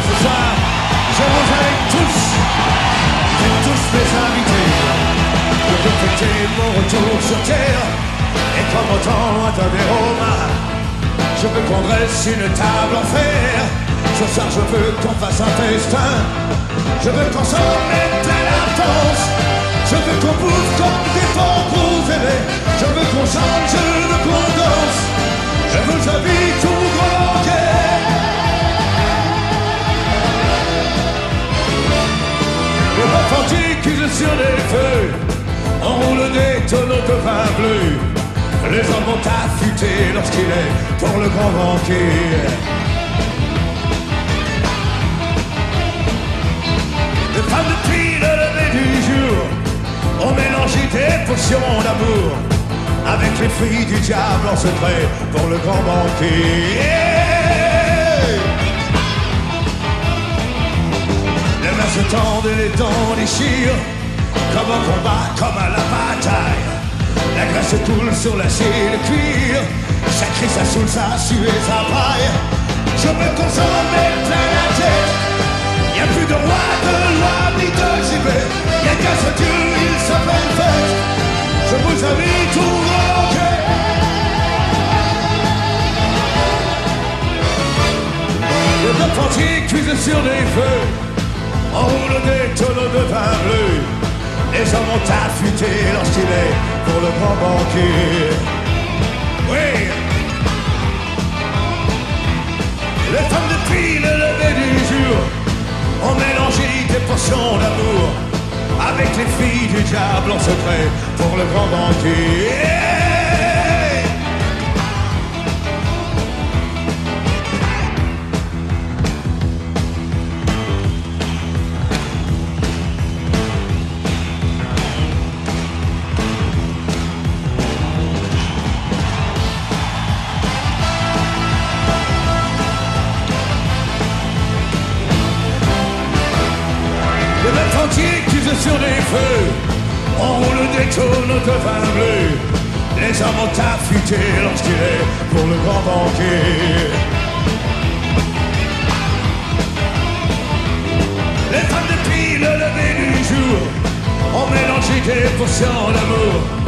22 ce soir, je vous invite tous, et tous mes invités, pour fêter mon retour sur terre. Et comme au temps lointain des Romains, je veux qu'on dresse une table en fer. Ce soir, je veux qu'on fasse un festin. Je veux qu'on s'en mette à la danse. Je veux qu'on bouffe comme des ailés. Je veux qu'on chante, de. Les hommes ont affûté lorsqu'il est pour le grand banquier. Les femmes depuis le lever du jour ont mélangé des potions d'amour avec les fruits du diable en secret pour le grand banquier. Les mains se tendent et les dents déchirent comme au combat, comme à la. Sur l'acier et le cuir. Ça saoule, ça sue et ça braille. Je s'en mette plein la tête. Y a plus de roi, de loi, ni de JB. Y'a qu'un seul Dieu, il s'appelle fête. Je vous invite au grand cœur. Le repentis cuisent sur des feux. On roule des tonneaux de vin bleu. Les hommes ont affûté leur stylet grand banquier. Oui. Les femmes depuis le lever du jour ont mélangé des potions d'amour avec les filles du diable en secret pour le grand banquier. Entier qui se sur des feux On roule des tonneaux de vin bleu. Les hommes ont affûté leur stylet pour le grand banquier. Les femmes depuis le lever du jour Ont mélangé des potions d'amour